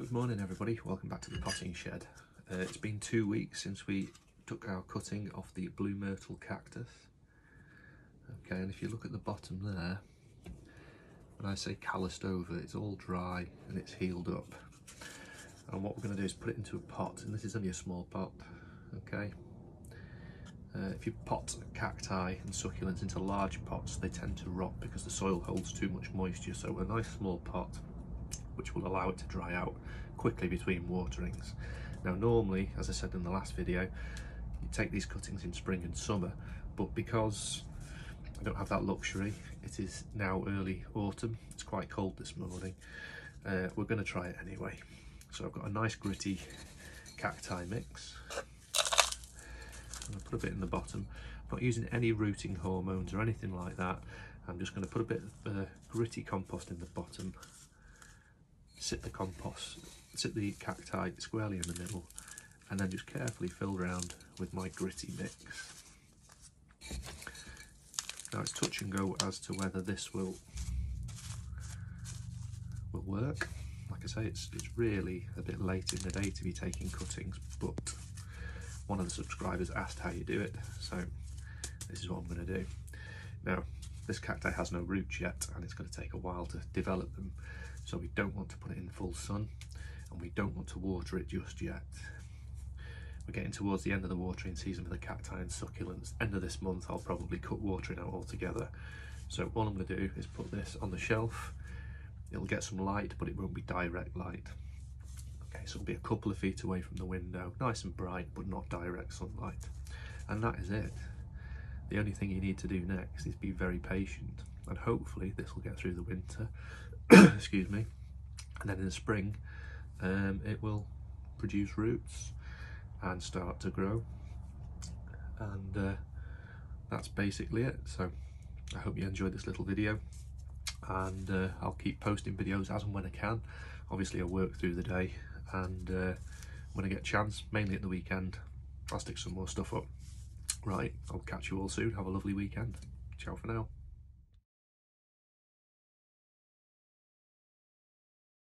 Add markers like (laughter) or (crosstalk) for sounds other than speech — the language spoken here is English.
Good morning everybody, welcome back to the potting shed. Uh, it's been two weeks since we took our cutting off the blue myrtle cactus. Okay, and if you look at the bottom there, when I say calloused over, it's all dry and it's healed up. And what we're going to do is put it into a pot, and this is only a small pot, okay? Uh, if you pot cacti and succulents into large pots, they tend to rot because the soil holds too much moisture. So a nice small pot which will allow it to dry out quickly between waterings. Now normally, as I said in the last video, you take these cuttings in spring and summer, but because I don't have that luxury, it is now early autumn, it's quite cold this morning, uh, we're going to try it anyway. So I've got a nice gritty cacti mix. I'm going to put a bit in the bottom. I'm not using any rooting hormones or anything like that. I'm just going to put a bit of uh, gritty compost in the bottom sit the compost, sit the cacti squarely in the middle, and then just carefully fill around with my gritty mix. Now it's touch and go as to whether this will will work. Like I say, it's it's really a bit late in the day to be taking cuttings, but one of the subscribers asked how you do it, so this is what I'm going to do. Now, this cacti has no roots yet, and it's going to take a while to develop them. So we don't want to put it in full sun and we don't want to water it just yet. We're getting towards the end of the watering season for the cacti and succulents. End of this month, I'll probably cut watering out altogether. So what I'm going to do is put this on the shelf. It'll get some light, but it won't be direct light. Okay, so it'll be a couple of feet away from the window, nice and bright, but not direct sunlight. And that is it. The only thing you need to do next is be very patient, and hopefully this will get through the winter (coughs) excuse me and then in the spring um, it will produce roots and start to grow. And uh, that's basically it. So I hope you enjoyed this little video and uh, I'll keep posting videos as and when I can. Obviously I work through the day and uh, when I get a chance mainly at the weekend I'll stick some more stuff up. Right I'll catch you all soon. Have a lovely weekend. Ciao for now